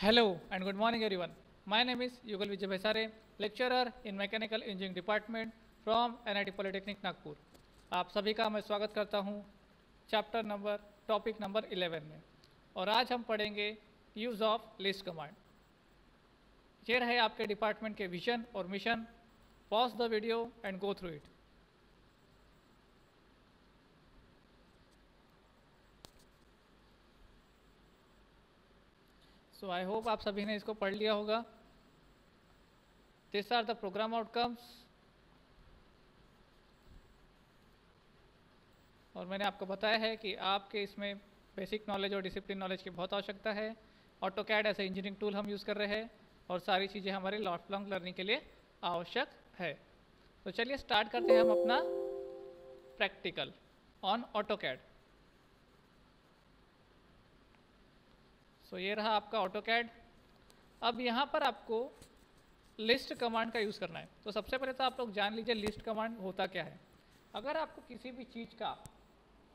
Hello and good morning everyone my name is Yugal Vijay Bhaisare lecturer in mechanical engineering department from N I T polytechnic Nagpur आप सभी का मैं स्वागत करता हूँ chapter number topic number 11 में। और आज हम पढ़ेंगे यूज़ ऑफ़ लिस्ट कमांड ये रहे आपके डिपार्टमेंट के विजन और mission pause the video and go through it so I hope आप सभी ने इसको पढ़ लिया होगा। This are the programme outcomes और मैंने आपको बताया है कि आपके इसमें बेसिक नॉलेज और डिसिप्लिन नॉलेज की बहुत आवश्यकता है। ऑटो कैड ऐसे इंजीनियरिंग टूल हम यूज़ कर रहे हैं और सारी चीज़ें हमारे लॉट लॉन्ग लर्निंग के लिए आवश्यक है। तो चलिए स्टार्ट करते हैं हम अपना practical on AutoCAD so ये रहा आपका ऑटो कैड अब यहाँ पर आपको लिस्ट कमांड का यूज़ करना है। तो सबसे पहले तो आप लोग जान लीजिए लिस्ट कमांड होता क्या है। अगर आपको किसी भी चीज़ का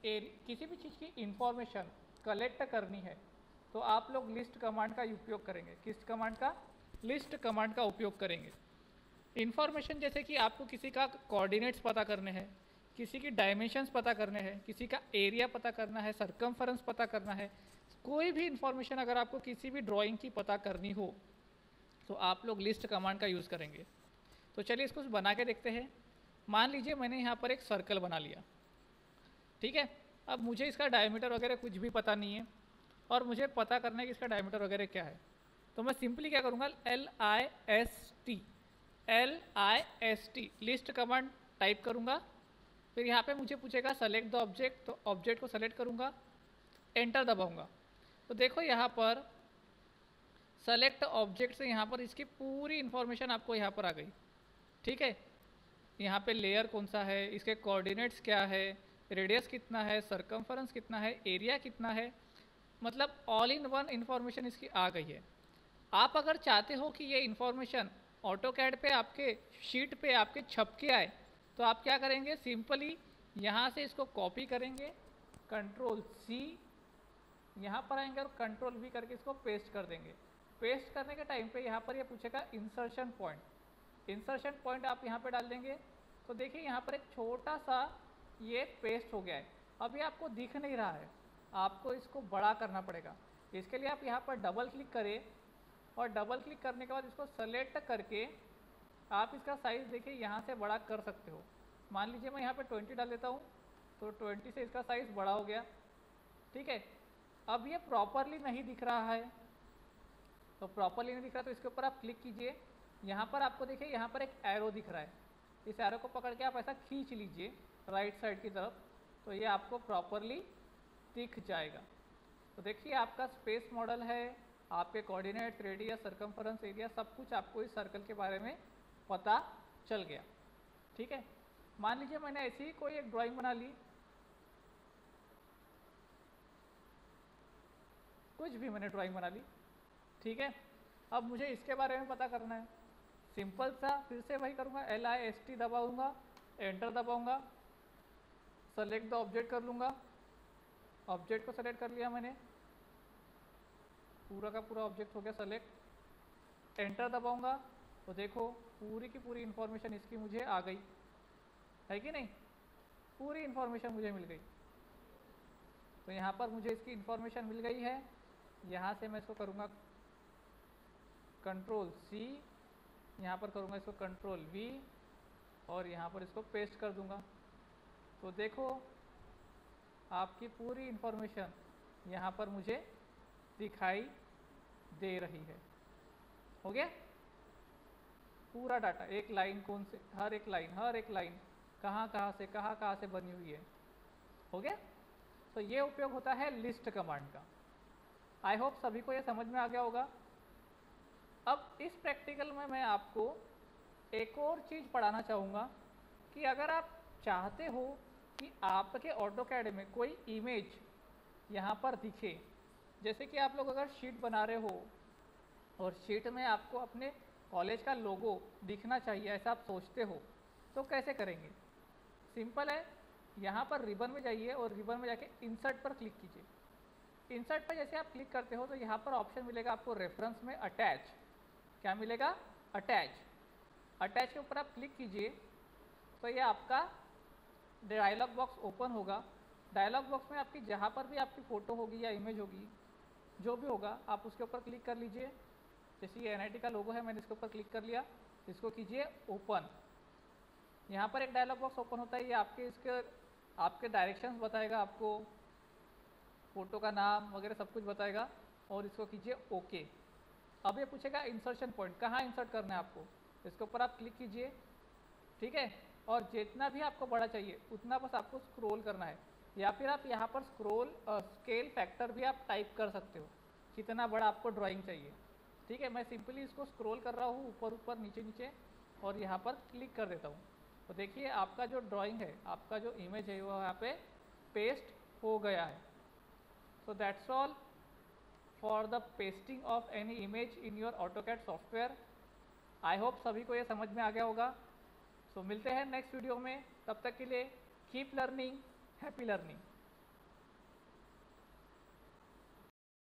किसी भी चीज़ की इंफॉर्मेशन कलेक्ट करनी है तो आप लोग लिस्ट कमांड का उपयोग करेंगे। किस कमांड का? लिस्ट कमांड का उपयोग करेंगे। इन्फॉर्मेशन जैसे कि आपको किसी का कोऑर्डिनेट्स पता करने हैं, किसी की डायमेंशंस पता करने हैं, किसी का एरिया पता करना है सरकमफरेंस पता करना है कोई भी इंफॉर्मेशन अगर आपको किसी भी ड्राइंग की पता करनी हो तो आप लोग लिस्ट कमांड का यूज़ करेंगे। तो चलिए इसको बना के देखते हैं। मान लीजिए मैंने यहाँ पर एक सर्कल बना लिया। ठीक है? अब मुझे इसका डायमीटर वगैरह कुछ भी पता नहीं है, और मुझे पता करना है कि इसका डायमीटर वगैरह क्या है। तो मैं सिंपली क्या करूँगा? L I S T L I S T list command type करूँगा। फिर यहाँ पे मुझे पूछेगा सेलेक्ट द ऑब्जेक्ट तो ऑब्जेक्ट को सेलेक्ट करूँगा। एंटर दबाऊँगा। तो देखो यहाँ पर सेलेक्ट ऑब्जेक्ट से यहाँ पर इसकी पूरी इन्फॉर्मेशन आपको यहाँ पर आ गई। ठीक है? यहाँ पे लेयर कौन सा है? इसके कोऑर्डिनेट्स क्या है? रेडियस कितना है? सरकमफरेंस कितना है? एरिया कितना है? मतलब ऑल इन वन इन्फॉर्मेशन इसकी आ गई है। आप अगर चाहते हो कि ये इन्फॉर्मेशन ऑटो कैड पर आपके शीट पे, आपके छप के आए तो आप क्या करेंगे? सिंपली यहाँ से इसको कॉपी करेंगे। कंट्रोल सी यहाँ पर आएँगे और कंट्रोल वी करके इसको पेस्ट कर देंगे। पेस्ट करने के टाइम पे यहाँ पर ये यह पूछेगा इंसर्शन पॉइंट इंसर्शन पॉइंट आप यहाँ पे डाल देंगे। तो देखिए यहाँ पर एक छोटा सा ये पेस्ट हो गया है। अभी आपको दिख नहीं रहा है। आपको इसको बड़ा करना पड़ेगा। इसके लिए आप यहाँ पर डबल क्लिक करें और डबल क्लिक करने के बाद इसको सेलेक्ट करके आप इसका साइज़ देखिए यहाँ से बड़ा कर सकते हो। मान लीजिए मैं यहाँ पर ट्वेंटी डाल देता हूँ। तो 20 से इसका साइज़ बड़ा हो गया। ठीक है? अब ये प्रॉपरली नहीं दिख रहा है। तो प्रॉपरली नहीं दिख रहा तो इसके ऊपर आप क्लिक कीजिए। यहाँ पर आपको देखिए, यहाँ पर एक एरो दिख रहा है। इस एरो को पकड़ के आप ऐसा खींच लीजिए राइट साइड की तरफ़ तो ये आपको प्रॉपरली दिख जाएगा। तो देखिए, आपका स्पेस मॉडल है, आपके कोऑर्डिनेट रेडियस सरकमफरेंस एरिया सब कुछ आपको इस सर्कल के बारे में पता चल गया। ठीक है? मान लीजिए मैंने ऐसी ही कोई एक ड्राइंग बना ली कुछ भी मैंने ड्राइंग बना ली। ठीक है? अब मुझे इसके बारे में पता करना है। सिंपल सा, फिर से वही करूँगा। एल आई एस टी दबाऊँगा एंटर दबाऊँगा सेलेक्ट द ऑब्जेक्ट कर लूँगा। ऑब्जेक्ट को सेलेक्ट कर लिया मैंने। पूरा का पूरा ऑब्जेक्ट हो गया सेलेक्ट एंटर दबाऊँगा। तो देखो, पूरी की पूरी इन्फॉर्मेशन इसकी मुझे आ गई। है कि नहीं? पूरी इन्फॉर्मेशन मुझे मिल गई। तो यहाँ पर मुझे इसकी इन्फॉर्मेशन मिल गई है। यहाँ से मैं इसको करूँगा कंट्रोल सी यहाँ पर करूँगा इसको कंट्रोल वी और यहाँ पर इसको पेस्ट कर दूँगा। तो देखो, आपकी पूरी इन्फॉर्मेशन यहाँ पर मुझे दिखाई दे रही है। हो गया? पूरा डाटा एक लाइन कौन से, हर एक लाइन हर एक लाइन कहाँ कहाँ से, कहाँ कहाँ से बनी हुई है। हो गया? तो ये उपयोग होता है लिस्ट कमांड का। आई होप सभी को ये समझ में आ गया होगा। अब इस प्रैक्टिकल में मैं आपको एक और चीज़ पढ़ाना चाहूँगा कि अगर आप चाहते हो कि आपके ऑटो कैड में कोई इमेज यहाँ पर दिखे, जैसे कि आप लोग अगर शीट बना रहे हो और शीट में आपको अपने कॉलेज का लोगो दिखना चाहिए, ऐसा आप सोचते हो तो कैसे करेंगे? सिंपल है, यहाँ पर रिबन में जाइए और रिबन में जाके इंसर्ट पर क्लिक कीजिए। इंसर्ट पर जैसे आप क्लिक करते हो तो यहाँ पर ऑप्शन मिलेगा आपको रेफरेंस में अटैच क्या मिलेगा? अटैच अटैच के ऊपर आप क्लिक कीजिए तो ये आपका डायलॉग बॉक्स ओपन होगा. डायलॉग बॉक्स में आपकी जहाँ पर भी आपकी फ़ोटो होगी या इमेज होगी, जो भी होगा, आप उसके ऊपर क्लिक कर लीजिए. जैसे ये एन का लोगो है, मैंने इसके ऊपर क्लिक कर लिया. इसको कीजिए ओपन यहाँ पर एक डायलॉग बॉक्स ओपन होता है. ये आपके इसके, आपके डायरेक्शंस बताएगा आपको. फ़ोटो का नाम वगैरह सब कुछ बताएगा और इसको कीजिए ओके अब ये पूछेगा इंसर्शन पॉइंट कहाँ इंसर्ट करना है आपको? इसके ऊपर आप क्लिक कीजिए, ठीक है? और जितना भी आपको बड़ा चाहिए, उतना बस आपको स्क्रोल करना है। या फिर आप यहाँ पर स्क्रोल स्केल फैक्टर भी आप टाइप कर सकते हो, कितना बड़ा आपको ड्राइंग चाहिए। ठीक है? मैं सिंपली इसको स्क्रोल कर रहा हूँ, ऊपर ऊपर, नीचे नीचे, और यहाँ पर क्लिक कर देता हूँ। तो देखिए, आपका जो ड्राइंग है, आपका जो इमेज है, वो यहाँ पे पेस्ट हो गया है। That's all for the pasting of any image in your AutoCAD software I hope सभी को ये समझ में आ गया होगा। सो so, मिलते हैं नेक्स्ट वीडियो में। तब तक के लिए कीप लर्निंग हैप्पी लर्निंग